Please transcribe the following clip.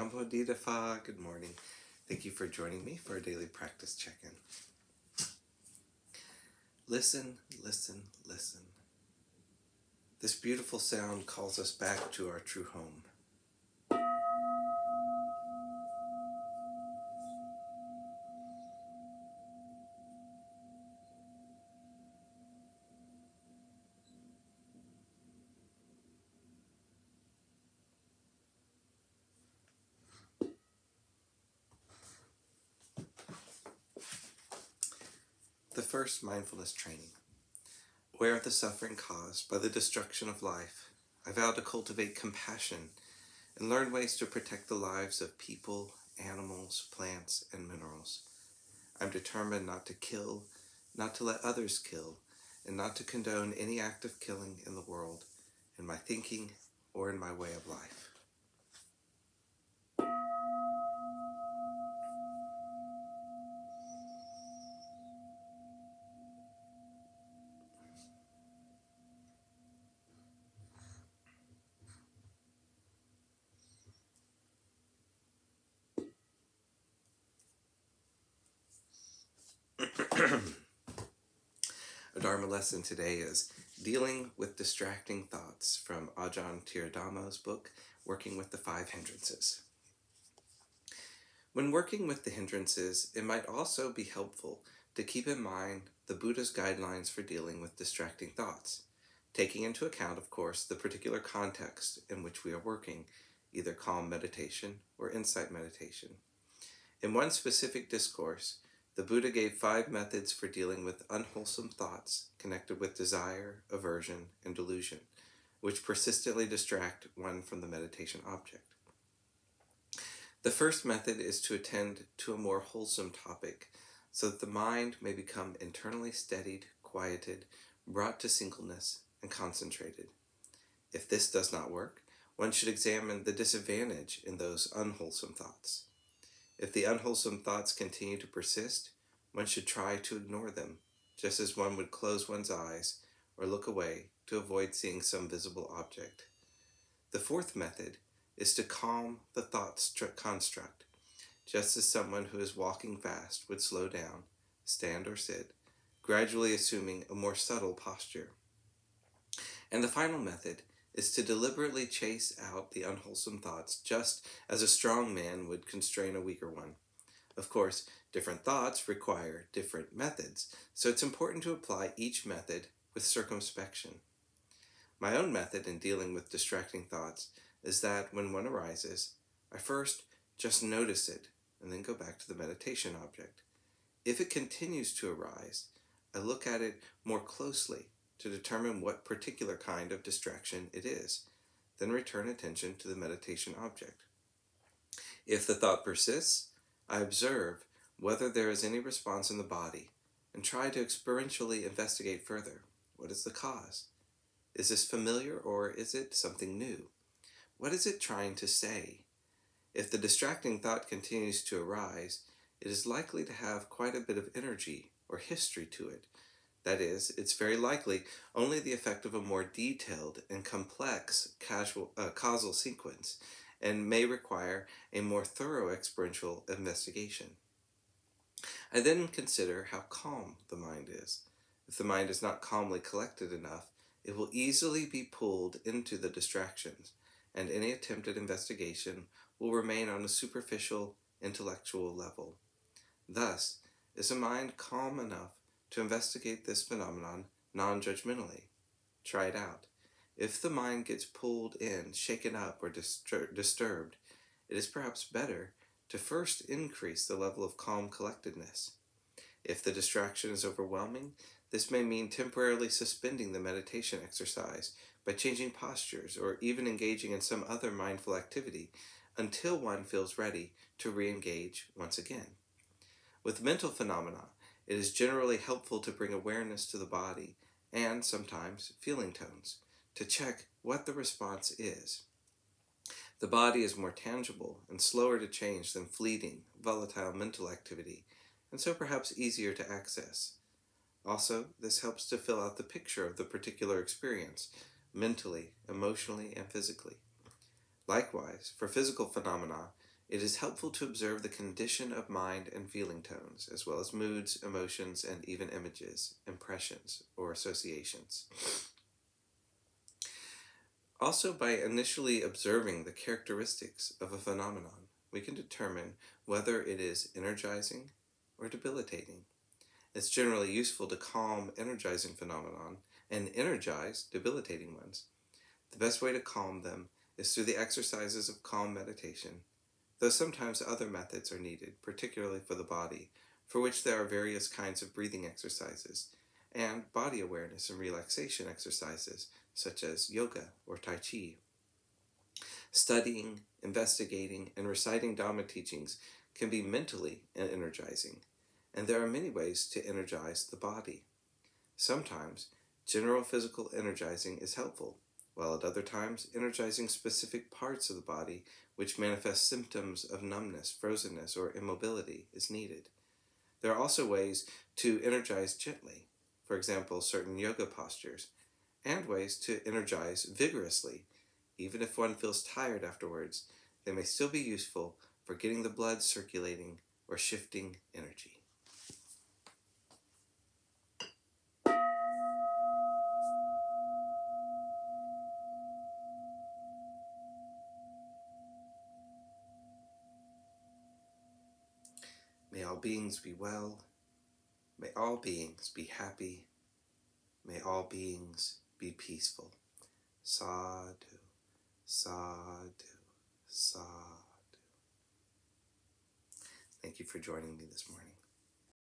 Namo A Di Da Phat, good morning. Thank you for joining me for a daily practice check in. Listen, listen, listen. This beautiful sound calls us back to our true home. First mindfulness training. Aware of the suffering caused by the destruction of life, I vow to cultivate compassion and learn ways to protect the lives of people, animals, plants, and minerals. I'm determined not to kill, not to let others kill, and not to condone any act of killing in the world, in my thinking, or in my way of life. Our Dharma lesson today is Dealing with Distracting Thoughts from Ajahn Thiradhammo's book, Working with the Five Hindrances. When working with the hindrances, it might also be helpful to keep in mind the Buddha's guidelines for dealing with distracting thoughts, taking into account, of course, the particular context in which we are working, either calm meditation or insight meditation. In one specific discourse, the Buddha gave five methods for dealing with unwholesome thoughts connected with desire, aversion, and delusion, which persistently distract one from the meditation object. The first method is to attend to a more wholesome topic so that the mind may become internally steadied, quieted, brought to singleness, and concentrated. If this does not work, one should examine the disadvantage in those unwholesome thoughts. If the unwholesome thoughts continue to persist, one should try to ignore them, just as one would close one's eyes or look away to avoid seeing some visible object. The fourth method is to calm the thought construct, just as someone who is walking fast would slow down, stand or sit, gradually assuming a more subtle posture. And the final method is to deliberately chase out the unwholesome thoughts just as a strong man would constrain a weaker one. Of course, different thoughts require different methods, so it's important to apply each method with circumspection. My own method in dealing with distracting thoughts is that when one arises, I first just notice it and then go back to the meditation object. If it continues to arise, I look at it more closely to determine what particular kind of distraction it is, then return attention to the meditation object. If the thought persists, I observe whether there is any response in the body and try to experientially investigate further. What is the cause? Is this familiar or is it something new? What is it trying to say? If the distracting thought continues to arise, it is likely to have quite a bit of energy or history to it that is, it's very likely only the effect of a more detailed and complex casual, uh, causal sequence and may require a more thorough experiential investigation. I then consider how calm the mind is. If the mind is not calmly collected enough, it will easily be pulled into the distractions, and any attempt at investigation will remain on a superficial intellectual level. Thus, is a mind calm enough to investigate this phenomenon non judgmentally. Try it out. If the mind gets pulled in, shaken up, or distur- disturbed, it is perhaps better to first increase the level of calm collectedness. If the distraction is overwhelming, this may mean temporarily suspending the meditation exercise by changing postures or even engaging in some other mindful activity until one feels ready to re engage once again. With mental phenomena, it is generally helpful to bring awareness to the body and sometimes feeling tones to check what the response is. The body is more tangible and slower to change than fleeting, volatile mental activity, and so perhaps easier to access. Also, this helps to fill out the picture of the particular experience, mentally, emotionally, and physically. Likewise, for physical phenomena, It is helpful to observe the condition of mind and feeling tones, as well as moods, emotions, and even images, impressions, or associations. Also, by initially observing the characteristics of a phenomenon, we can determine whether it is energizing or debilitating. It's generally useful to calm energizing phenomenon and energize debilitating ones. The best way to calm them is through the exercises of calm meditation though sometimes other methods are needed, particularly for the body, for which there are various kinds of breathing exercises, and body awareness and relaxation exercises, such as yoga or Tai Chi. Studying, investigating, and reciting Dhamma teachings can be mentally energizing, and there are many ways to energize the body. Sometimes, general physical energizing is helpful, while at other times, energizing specific parts of the body which manifest symptoms of numbness, frozenness, or immobility is needed. There are also ways to energize gently, for example, certain yoga postures, and ways to energize vigorously. Even if one feels tired afterwards, they may still be useful for getting the blood circulating or shifting energy. Beings be well. May all beings be happy. May all beings be peaceful. Sadhu, sadhu, sadhu. Thank you for joining me this morning.